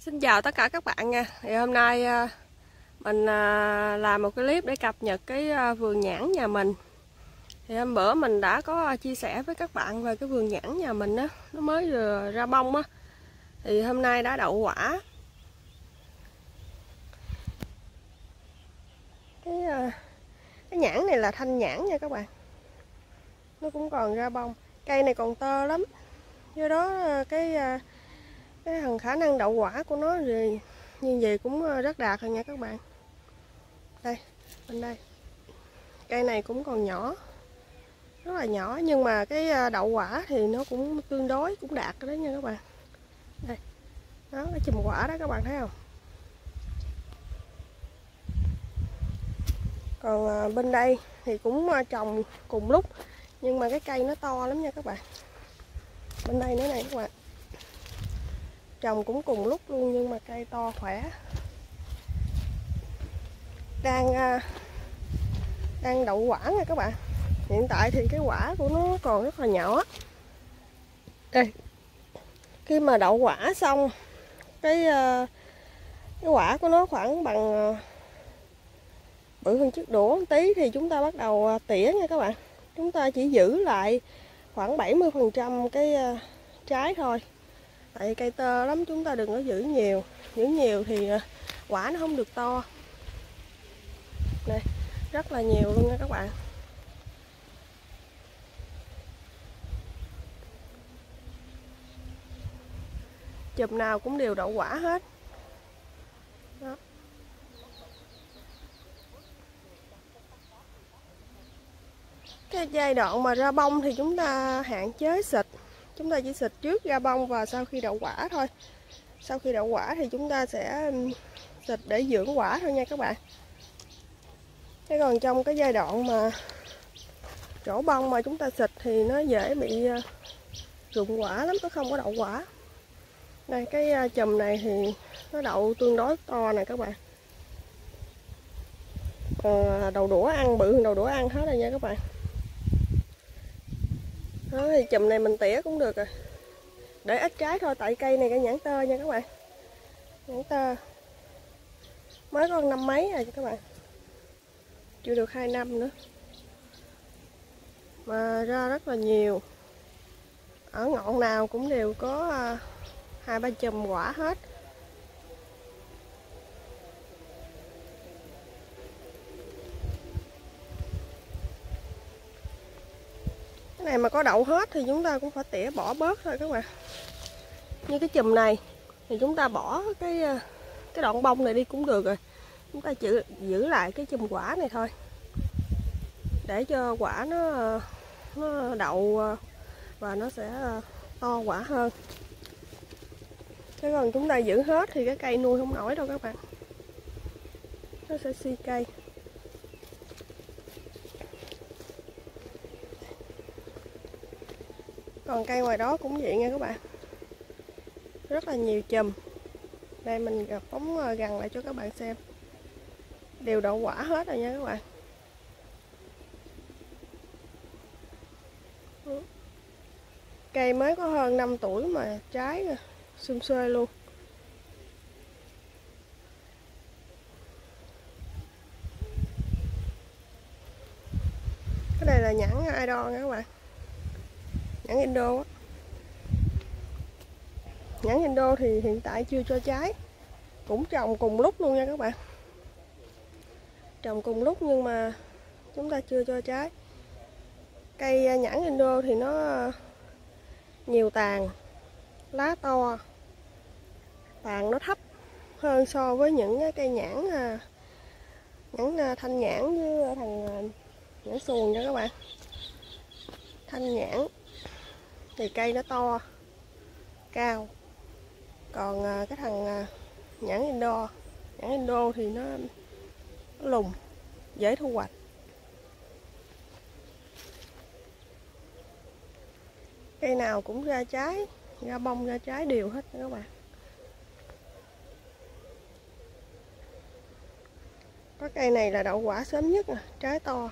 Xin chào tất cả các bạn nha. Thì hôm nay à, mình à, làm một cái clip để cập nhật cái à, vườn nhãn nhà mình. Thì hôm bữa mình đã có chia sẻ với các bạn về cái vườn nhãn nhà mình á, nó mới vừa ra bông á. Thì hôm nay đã đậu quả. Cái cái nhãn này là thanh nhãn nha các bạn. Nó cũng còn ra bông. Cây này còn tơ lắm. Do đó cái cái thằng khả năng đậu quả của nó thì như vậy cũng ờ, rất đạt rồi nha các bạn. Đây, bên đây. Cây này cũng còn nhỏ, rất là nhỏ, nhưng mà cái ờ, đậu quả thì nó cũng tương đối, cũng đạt đó nha các bạn. Đây, đó, cái chùm quả đó các bạn thấy không? Còn ờ, bên đây thì cũng trồng cùng lúc, nhưng mà cái cây nó to lắm nha các bạn. Bên đây nữa này các bạn trồng cũng cùng lúc luôn nhưng mà cây to khỏe. Đang à, đang đậu quả nha các bạn. Hiện tại thì cái quả của nó còn rất là nhỏ. Đây khi mà đậu quả xong, cái à, cái quả của nó khoảng bằng bự hơn chiếc đũa một tí thì chúng ta bắt đầu à, tỉa nha các bạn. Chúng ta chỉ giữ lại khoảng 70 phần trăm cái trái thôi tại cây tơ lắm chúng ta đừng có giữ nhiều. Giữ nhiều thì à, quả nó không được to. Này rất là nhiều luôn nha các bạn. Chùm nào cũng đều đậu quả hết. Đó. cái giai đoạn mà ra bông thì chúng ta hạn chế xịt chúng ta chỉ xịt trước ra bông và sau khi đậu quả thôi. Sau khi đậu quả thì chúng ta sẽ xịt để dưỡng quả thôi nha các bạn. Thế còn trong cái giai đoạn mà chỗ bông mà chúng ta xịt thì nó dễ bị ờ, rụng quả lắm nó không có đậu quả. Đây cái ờ, chùm này thì nó đậu tương đối to nè các bạn. À, đầu đũa ăn bự hơn đầu đũa ăn hết rồi nha các bạn đó thì chùm này mình tỉa cũng được rồi để ít trái thôi, tại cây này cái nhãn tơ nha các bạn. Nhãn tơ. Mới con năm mấy rồi các bạn. Chưa được hai năm nữa. Mà ra rất là nhiều. Ở ngọn nào cũng đều có à, hai ba chùm quả hết. Này mà có đậu hết thì chúng ta cũng phải tỉa bỏ bớt thôi các bạn. Như cái chùm này thì chúng ta bỏ cái ờ, cái đoạn bông này đi cũng được rồi. Chúng ta giữ giữ lại cái chùm quả này thôi. Để cho quả nó nó đậu ờ, và nó sẽ ờ, to quả hơn. Chứ còn chúng ta giữ hết thì cái cây nuôi không nổi đâu các bạn. Nó sẽ suy cây. Còn cây ngoài đó cũng vậy nha các bạn. Rất là nhiều chùm. Đây mình gặp phóng ờ, gần lại cho các bạn xem. Đều đậu quả hết rồi nha các bạn. Cây mới có hơn 5 tuổi mà trái xum xuê luôn. Cái này là nhãn idol nha các bạn? Nhãn Indo á. Nhãn Indo thì hiện tại chưa cho trái cũng trồng cùng lúc luôn nha các bạn. Trồng cùng lúc nhưng mà chúng ta chưa cho trái cây à, nhãn Indo thì nó à, nhiều tàn, lá to. Tàn nó thấp hơn so với những cái cây nhãn à, nhãn thanh nhãn với thằng nhãn xuồng nha các bạn. Thanh nhãn thì cây nó to cao. Còn à, cái thằng à, nhãn Indo nhãn Indo thì nó, nó lùng dễ thu hoạch. Cây nào cũng ra trái ra bông ra trái đều hết các bạn. Có cây này là đậu quả sớm nhất à, trái to.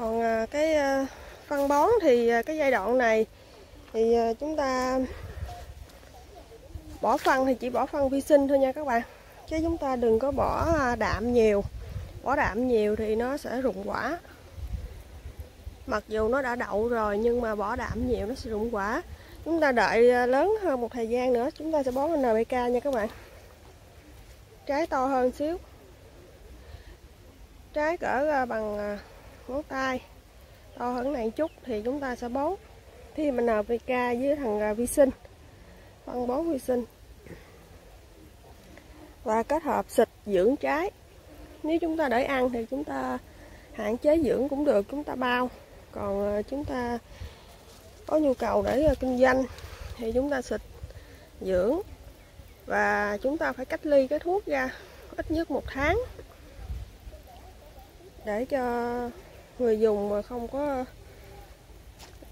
Còn à, cái à, phân bón thì à, cái giai đoạn này thì chúng ta bỏ phân thì chỉ bỏ phân vi sinh thôi nha các bạn. Chứ chúng ta đừng có bỏ đạm nhiều. Bỏ đạm nhiều thì nó sẽ rụng quả. Mặc dù nó đã đậu rồi nhưng mà bỏ đạm nhiều nó sẽ rụng quả. Chúng ta đợi lớn hơn một thời gian nữa, chúng ta sẽ bón NPK nha các bạn. Trái to hơn xíu. Trái cỡ bằng ngón tay. To hơn này chút thì chúng ta sẽ bón. Thêm NPK với thằng à, vi sinh. Phân bón vi sinh. Và kết hợp xịt dưỡng trái. Nếu chúng ta để ăn thì chúng ta hạn chế dưỡng cũng được, chúng ta bao. Còn à, chúng ta có nhu cầu để à, kinh doanh thì chúng ta xịt dưỡng. Và chúng ta phải cách ly cái thuốc ra ít nhất một tháng để cho người dùng mà không có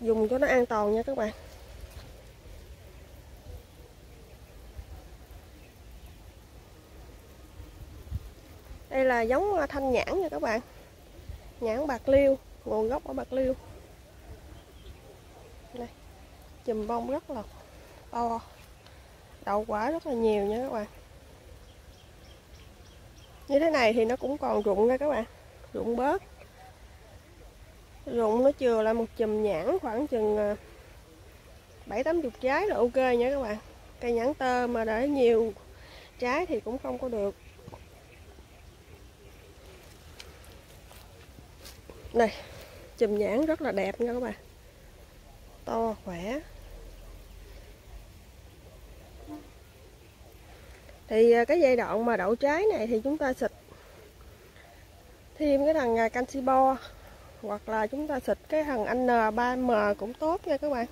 dùng cho nó an toàn nha các bạn. Đây là giống à, thanh nhãn nha các bạn. Nhãn bạc liêu, nguồn gốc ở bạc liêu. Đây, chùm bông rất là to. Đậu quả rất là nhiều nha các bạn. Như thế này thì nó cũng còn rụng nha các bạn. Rụng bớt rụng nó chừa lại một chùm nhãn khoảng chừng à, bảy, tám chục trái là ok nha các bạn. Cây nhãn tơ mà để nhiều trái thì cũng không có được. Đây, chùm nhãn rất là đẹp nha các bạn. To, khỏe. Thì à, cái giai đoạn mà đậu trái này thì chúng ta xịt thêm cái thằng à, canxi bo hoặc là chúng ta xịt cái thằng N3M cũng tốt nha các bạn.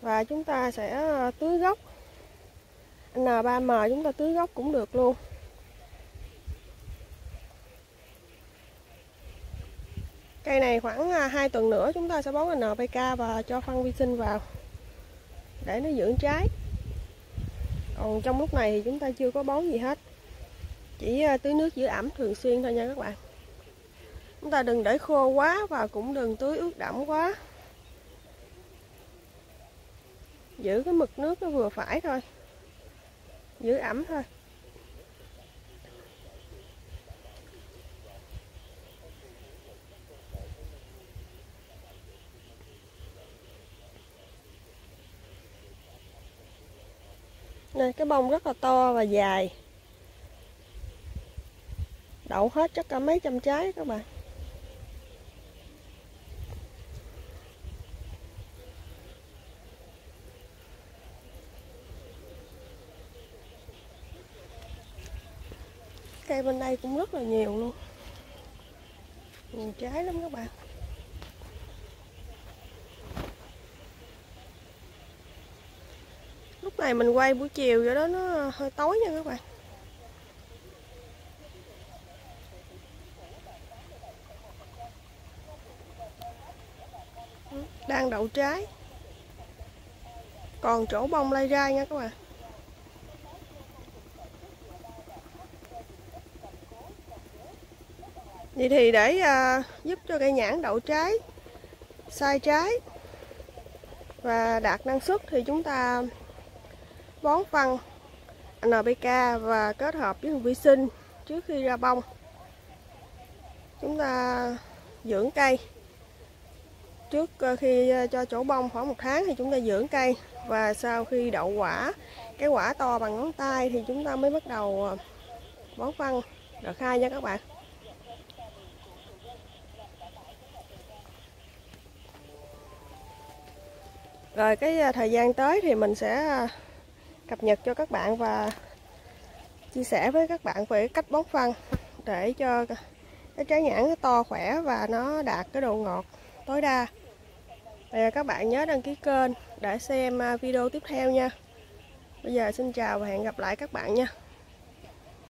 Và chúng ta sẽ ờ, tưới gốc. N3M chúng ta tưới gốc cũng được luôn. Cây này khoảng ờ, 2 tuần nữa chúng ta sẽ bón NPK và cho phân vi sinh vào để nó dưỡng trái. Còn trong lúc này thì chúng ta chưa có bón gì hết. Chỉ ờ, tưới nước giữ ẩm thường xuyên thôi nha các bạn chúng ta đừng để khô quá và cũng đừng tưới ướt đẫm quá. Giữ cái mực nước nó vừa phải thôi. Giữ ẩm thôi. Đây, cái bông rất là to và dài. Đậu hết chắc cả mấy trăm trái các bạn. Cây bên đây cũng rất là nhiều luôn. Nhiều trái lắm các bạn. Lúc này mình quay buổi chiều vậy đó, nó hơi tối nha các bạn. Đang đậu trái. Còn chỗ bông lay ra nha các bạn. Vậy thì để uh, giúp cho cây nhãn đậu trái sai trái và đạt năng suất thì chúng ta bón phân NPK và kết hợp với vi sinh trước khi ra bông. Chúng ta dưỡng cây. Trước à, khi à, cho chỗ bông khoảng một tháng thì chúng ta dưỡng cây và sau khi đậu quả cái quả to bằng ngón tay thì chúng ta mới bắt đầu bón phân. Đợt hai nha các bạn. Rồi cái à, thời gian tới thì mình sẽ à, cập nhật cho các bạn và chia sẻ với các bạn về cách bón phân để cho cái trái nhãn nó to khỏe và nó đạt cái độ ngọt tối đa. Và các bạn nhớ đăng ký kênh để xem à, video tiếp theo nha. Bây giờ xin chào và hẹn gặp lại các bạn nha.